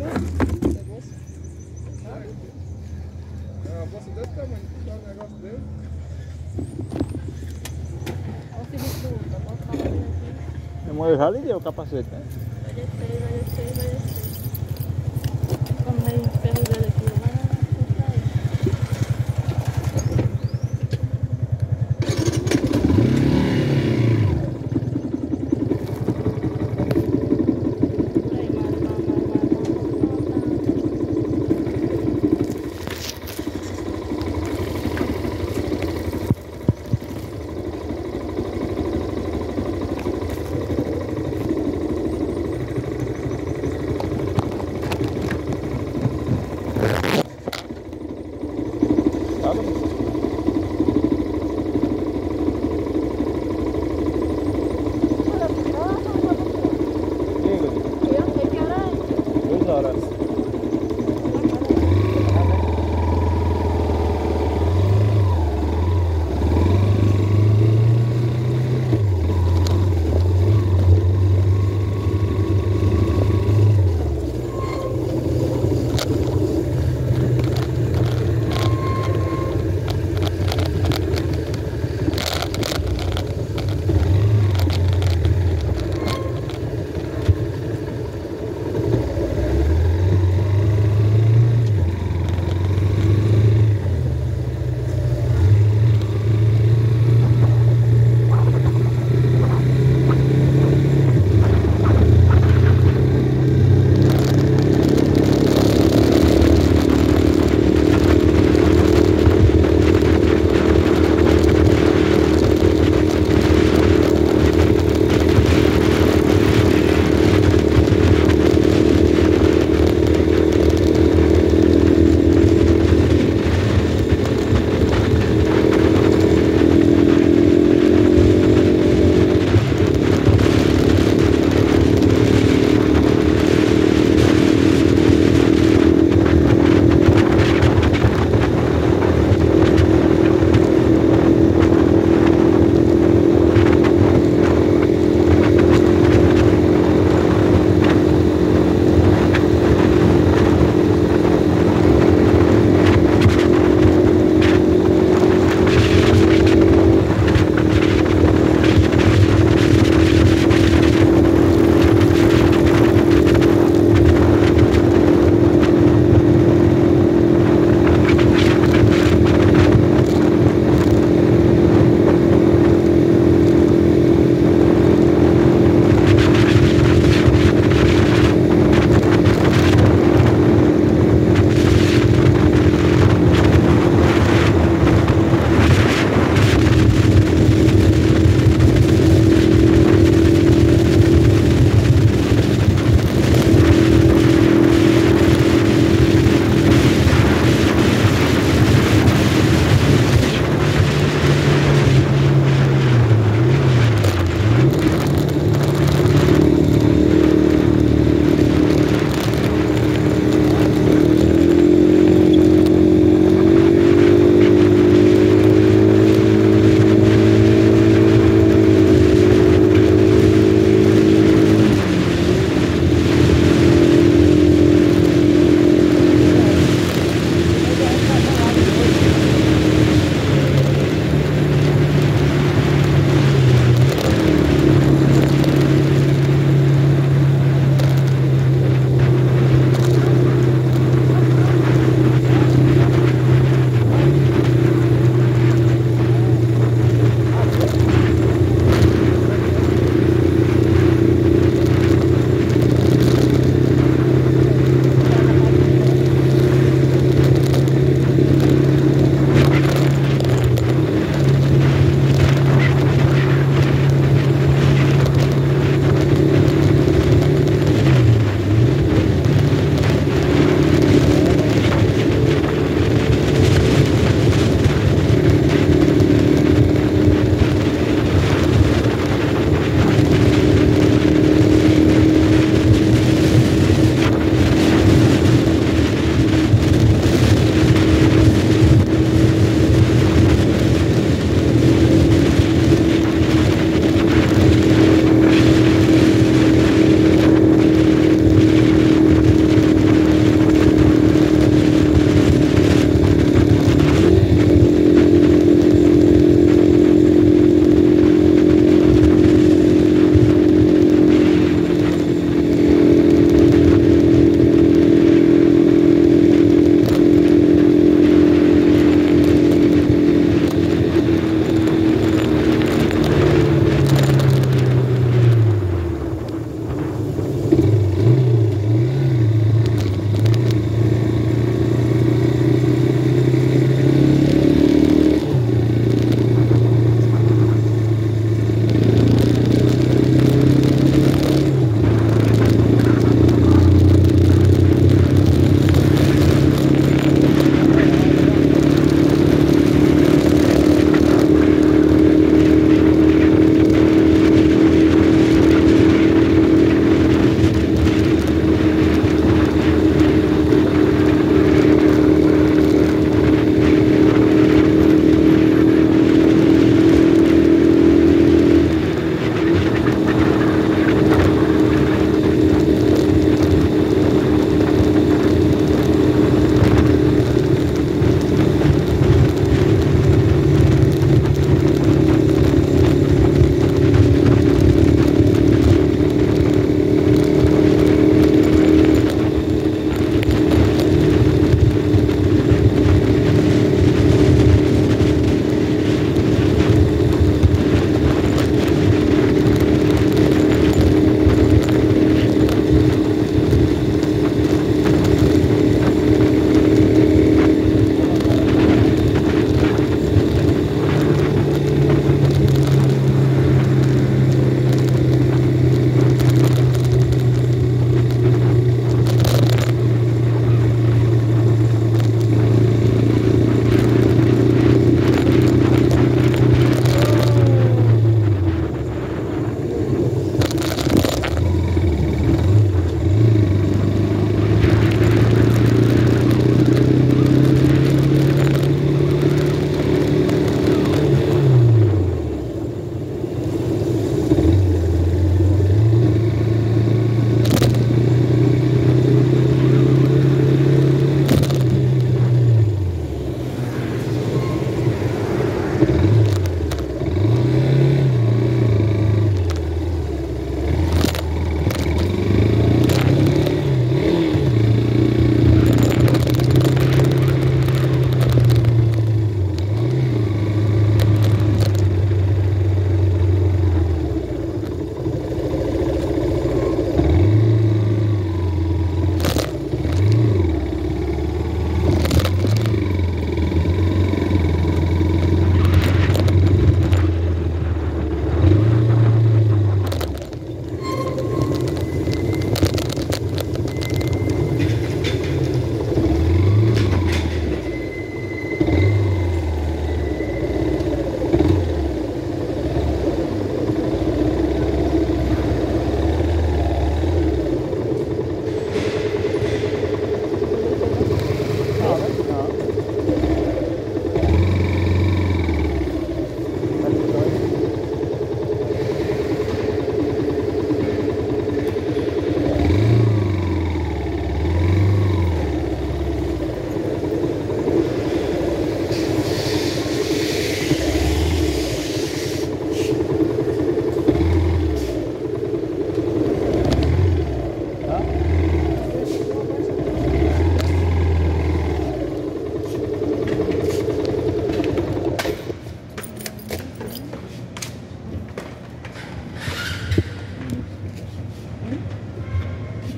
É uma bolsa desse tamanho, um negócio. Olha o eu já liguei o capacete, né? Vai descer, vai descer, vai descer. Como vai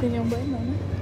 não, né?